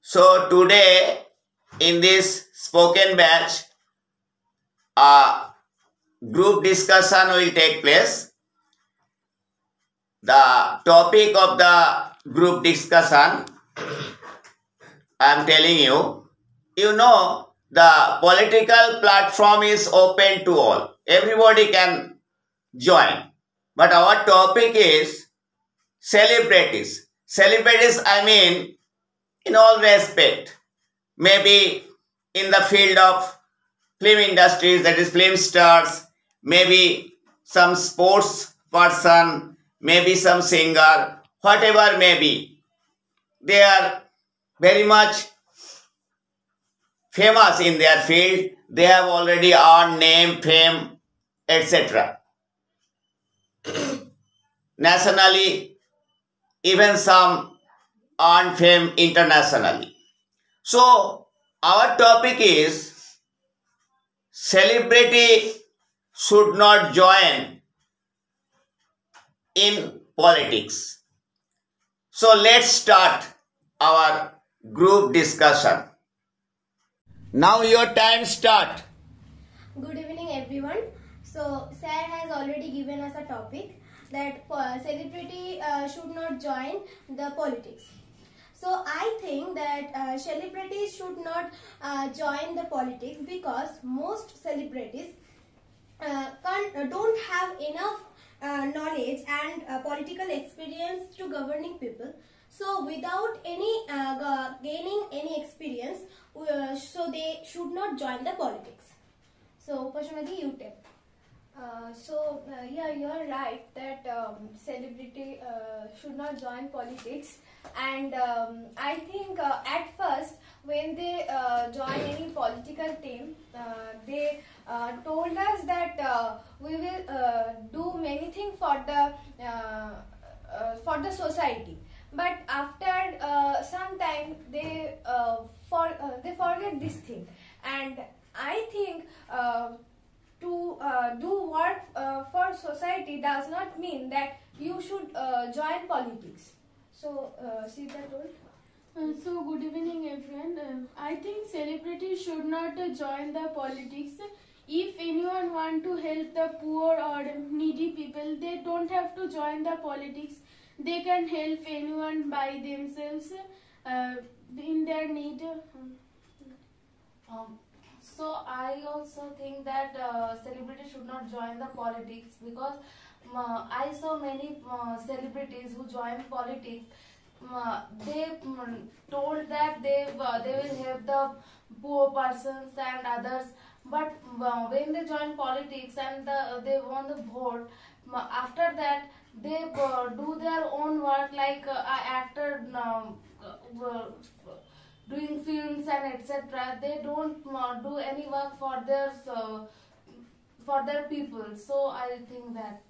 So today in this spoken batch, a group discussion will take place. The topic of the group discussion, I am telling you, you know the political platform is open to all. Everybody can join. But our topic is celebrities. Celebrities, I mean, in all respect, maybe in the field of film industries, that is film stars, maybe some sports person, maybe some singer, whatever may be. They are very much famous in their field. They have already earned name, fame, etc. Nationally, even some earn fame internationally. So, our topic is celebrity should not join in politics. So, let's start our group discussion. Now your time start. Good evening, everyone. So, Sir has already given us a topic that uh, celebrity uh, should not join the politics. So, I think that uh, celebrities should not uh, join the politics because most celebrities uh, uh, don't have enough uh, knowledge and uh, political experience to governing people. So, without any gaining any experience, so they should not join the politics. So, Pashunadi, you tell. Uh, so uh, yeah, you're right that um, celebrity uh, should not join politics, and um, I think uh, at first when they uh, join any political team, they told us that we will do many things for the for the society. But after some time, they for they forget this thing, and I think. To uh, do work uh, for society does not mean that you should uh, join politics. So, uh, Sita told. Uh, so good evening everyone. Uh, I think celebrities should not uh, join the politics. If anyone want to help the poor or needy people, they don't have to join the politics. They can help anyone by themselves uh, in their need. Um, so I also think that uh, celebrities should not join the politics because uh, I saw many uh, celebrities who joined politics. Uh, they mm, told that they uh, they will help the poor persons and others, but uh, when they join politics and the, they won the vote, after that they do their own work like uh, a actor. Doing films and etc they don't uh, do any work for their uh, for their people. So i think that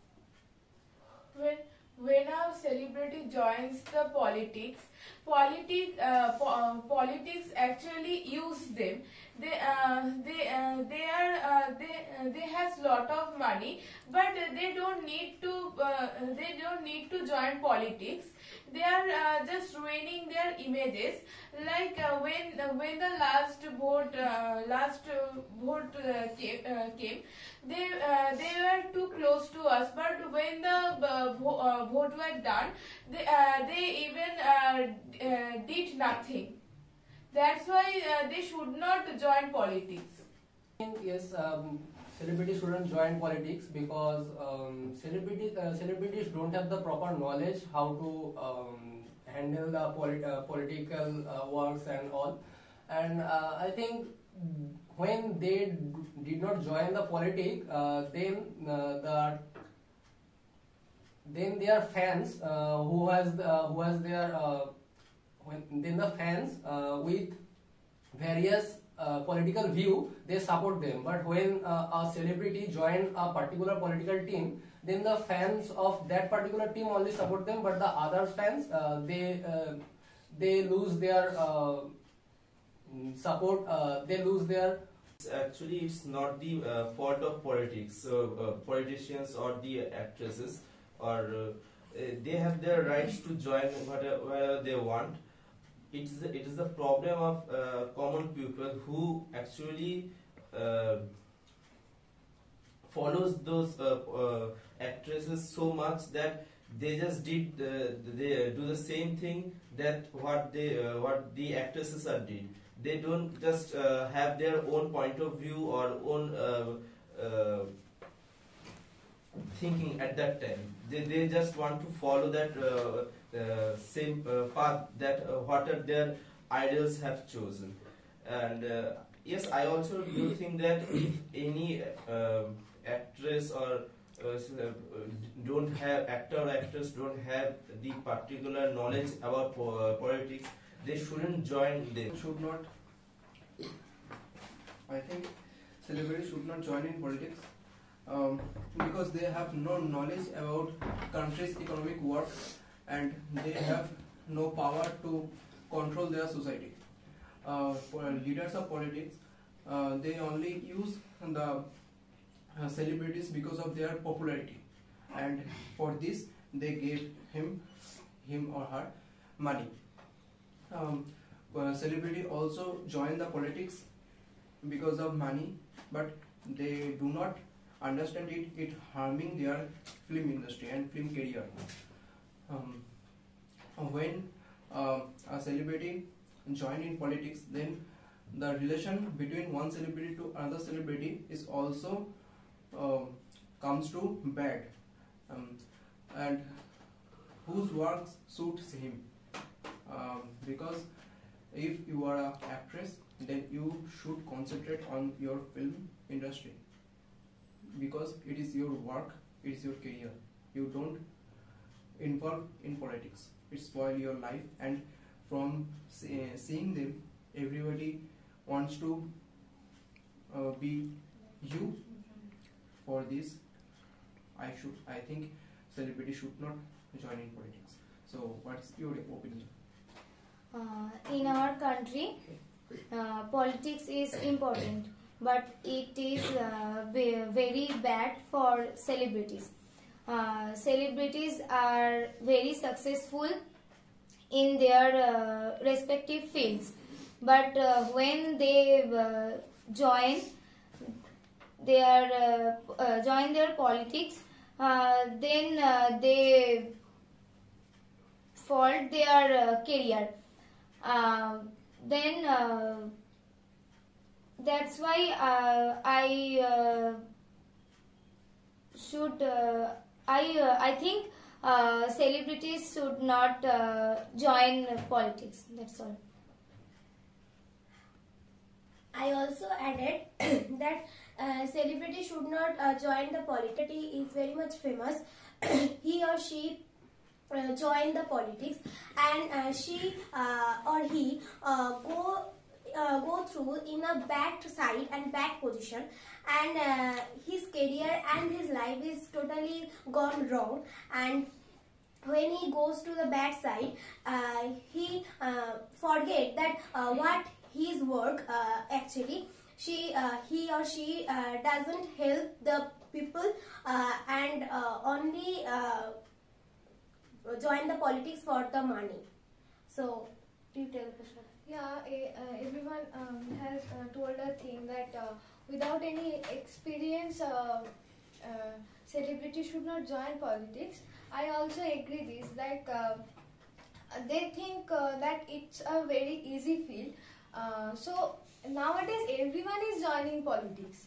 when when a celebrity joins the politics politics uh, po- uh, politics actually use them. They uh, they uh, they are uh, they uh, they has lot of money but they don't need to uh, they don't need to join politics. They are uh, just ruining their images. Like when when the last vote last vote came, came they they were too close to us. But when the vote were done they they even uh, did nothing that's why uh, they should not join politics yes, um, celebrities shouldn't join politics because um, celebrities uh, celebrities don't have the proper knowledge how to um, handle the polit- uh, political uh, works and all. And uh, I think when they did not join the politics, then the then their fans uh, who has the, who has their uh, then the fans uh, with various uh, political view they support them but when uh, a celebrity join a particular political team then the fans of that particular team only support them but the other fans uh, they uh, they lose their uh, support they lose their Actually, it's not the fault of politics. So, politicians or the actresses, or they have their rights to join whatever, they want. It is the, it is the problem of uh, common people who actually uh, follows those uh, uh, actresses so much that they just did they do the same thing that what they uh, what the actresses are did. They don't just uh, have their own point of view or own thinking at that time they, they just want to follow that uh, uh, same uh, path that uh, what their idols have chosen. And uh, yes i also do think that if any um actress or don't have actor or actress don't have the particular knowledge about po- politics they shouldn't join them. Should not. I think celebrities should not join in politics um, because they have no knowledge about country's economic work and they have no power to control their society. Uh, leaders of politics, uh, they only use the uh, celebrities because of their popularity, and for this they gave him, him or her, money. Um, uh, celebrity also join the politics because of money, but they do not understand it. It harming their film industry and film career. Um, when uh, a celebrity join in politics, then the relation between one celebrity to another celebrity is also um comes to bad, um, and whose works suits him. Um, because if you are an actress then you should concentrate on your film industry because it is your work it is your career. You don't involve in politics. It spoil your life and from see- seeing them everybody wants to uh, be you for this. I should i think celebrity should not join in politics. So what's your opinion? Uh, in our country, uh, politics is important, but it is uh, very bad for celebrities. Uh, celebrities are very successful in their uh, respective fields, but uh, when they uh, join their uh, join their politics, then they fault their career then that's why uh, I uh, should uh, I uh, I think celebrities should not join politics. That's all. I also added that uh, celebrity should not uh, join the politics. He is very much famous. he or she uh, join the politics, and she or he go uh, go through in a bad side and bad position, and uh, his career and his life is totally gone wrong, and when he goes to the bad side, uh, he uh, forget that uh, what his work uh, actually she he or she doesn't help the people and only join the politics for the money. So, do you tell Krishna? Yeah, eh, uh, everyone um, has uh, told a thing that uh, without any experience, uh, celebrity should not join politics. I also agree this. Like uh, they think uh, that it's a very easy field. Uh, so nowadays everyone is joining politics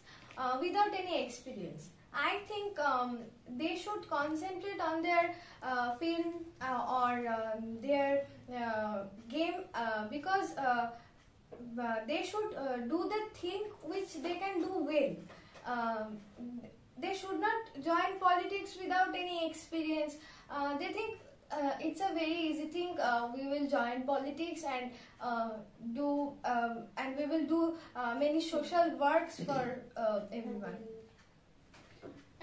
without any experience. I think um, they should concentrate on their uh, film uh, or um, their uh, game uh, because uh, they should do the thing which they can do well. Um, they should not join politics without any experience. They think it's a very easy thing. We will join politics and do um, and we will do many social works for everyone.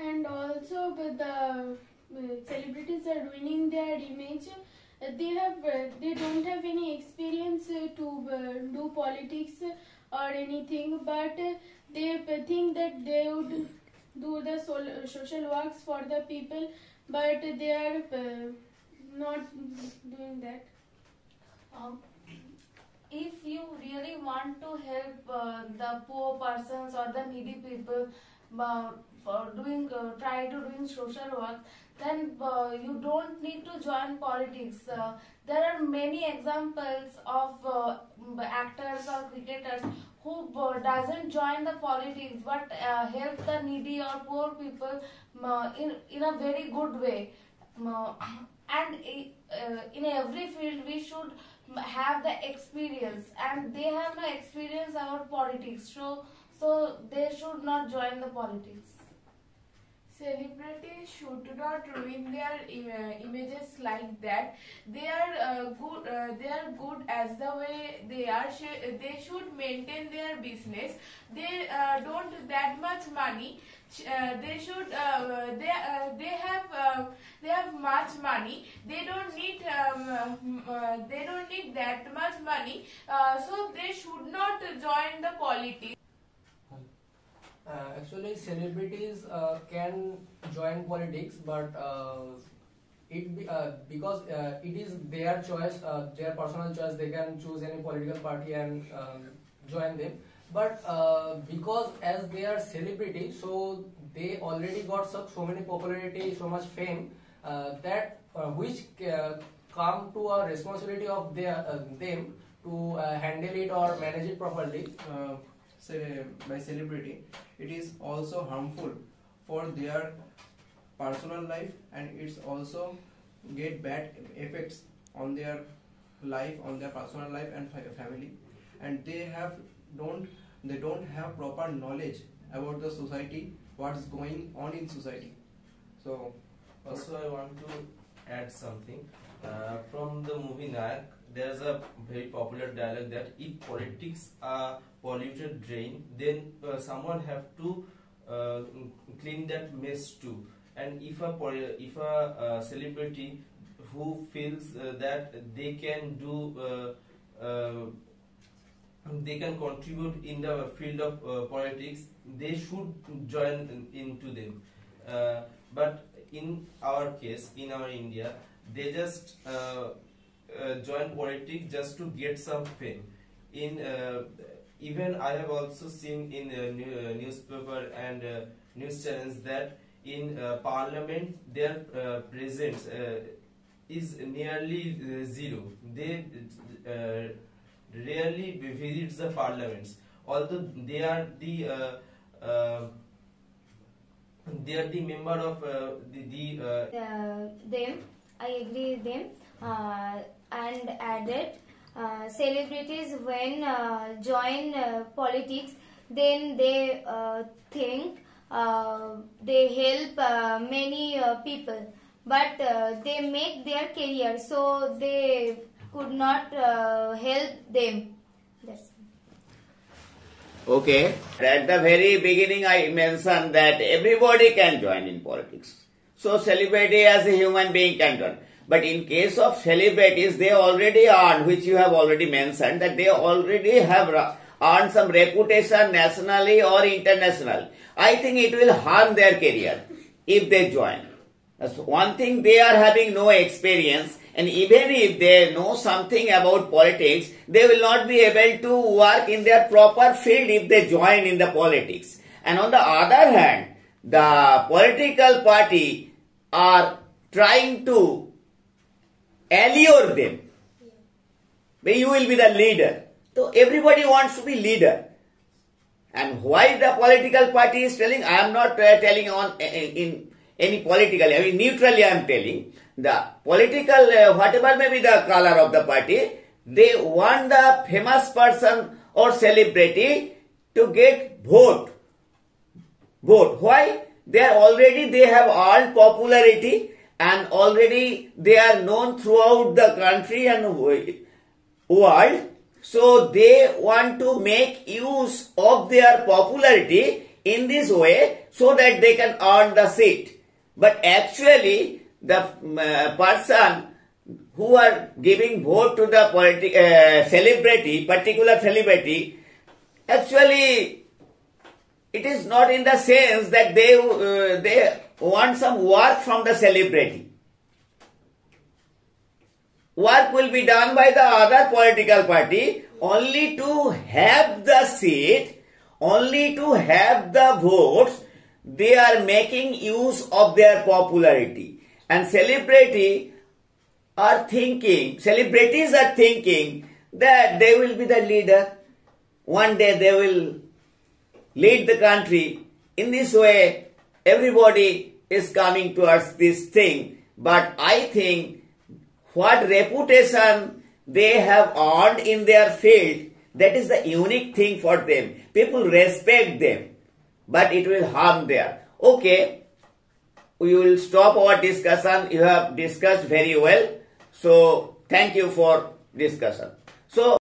And also the celebrities are ruining their image. Uh, they have uh, they don't have any experience uh, to do politics or anything but they think that they would do the social works for the people but they are not doing that. Um, if you really want to help uh, the poor persons or the needy people uh, for doing uh, try to doing social work then uh, you don't need to join politics. Uh, there are many examples of uh, actors or cricketers who uh, doesn't join the politics but uh, help the needy or poor people in in a very good way. And in every field we should have the experience and they have no experience about politics so so they should not join the politics Celebrities should not ruin their im- images like that. They are uh, good. Uh, they are good as the way they are. Sh- they should maintain their business. They uh, don't that much money. Uh, they should. Uh, they uh, they have. They have much money. They don't need. Um, they don't need that much money. So they should not join the politics. Uh, actually, celebrities uh, can join politics, but uh, it be, uh, because uh, it is their choice, uh, their personal choice. They can choose any political party and um, join them. But because as they are celebrity, so they already got so, so many popularity, so much fame that which come to a responsibility of their them to handle it or manage it properly. By celebrity it is also harmful for their personal life and it's also get bad effects on their life on their personal life and family and they have don't they don't have proper knowledge about the society what's going on in society so Also, I want to add something. Uh, from the movie Nayak, there's a very popular dialogue that if politics are polluted drain, then uh, someone have to uh, clean that mess too. And if a if a uh, celebrity who feels uh, that they can do uh, uh, they can contribute in the field of politics, they should join in- into them. But in our case, in our India, they just uh, uh, join politics just to get some fame. In uh, even I have also seen in uh, new, newspaper and news channels that in parliament their presence is nearly zero. They rarely visits the parliaments, although they are the uh, uh, they are the member of uh, the, the them. I agree with them and added uh, celebrities when uh, join uh, politics then they uh, think uh, they help uh, many people but they make their career so they could not help them Okay. At the very beginning, I mentioned that everybody can join in politics. So, celebrity as a human being can join. But in case of celebrities, they already earned, which you have already mentioned, that they already have earned some reputation nationally or international. I think it will harm their career if they join. That's one thing they are having no experience and even if they know something about politics, they will not be able to work in their proper field if they join in the politics. And on the other hand, the political party are trying to allure them. You will be the leader. So everybody wants to be leader. And why the political party is telling, I am not uh, telling on uh, in any political, I mean neutrally I am telling, the political, uh, whatever may be the color of the party, they want the famous person or celebrity to get vote. Vote. Why? They are already, they have earned popularity and already they are known throughout the country and wo- world. So they want to make use of their popularity in this way so that they can earn the seat. But actually, the uh, person who are giving vote to the uh, celebrity, particular celebrity, actually it is not in the sense that they uh, they want some work from the celebrity. Work will be done by the other political party only to have the seat, only to have the votes, they are making use of their popularity. And celebrity are thinking, celebrities are thinking that they will be the leader. One day they will lead the country. In this way, everybody is coming towards this thing. But I think what reputation they have earned in their field, that is the unique thing for them. People respect them, but it will harm them. Okay, we will stop our discussion. You have discussed very well. So, thank you for discussion. So,